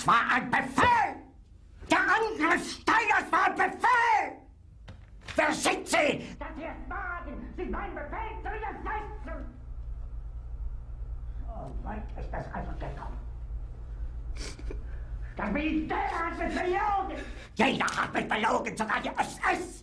Das war ein Befehl! Der Angriff Steiners war ein Befehl! Wer sind Sie? Dass Sie es wagen, sich meinen Befehl zu widersetzen! So weit ist das also gekommen. Das Militär hat mich belogen! Jeder hat mich belogen, sogar die SS!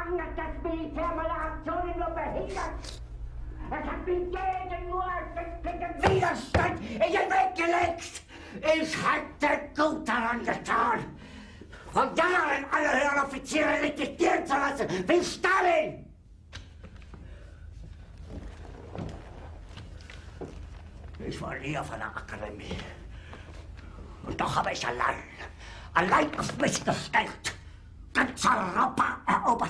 Jahrelang hat das Militär meine Aktionen nur behindert! Es hat mich jeden nur ersichtlichen Widerstand in den Weg gelegt! Ich hätte gut daran getan, von Jahren alle höheren Offiziere liquidieren zu lassen, wie Stalin! Ich war nie auf einer Akademie. Und doch habe ich allein, allein auf mich gestellt, ganz Europa erobert.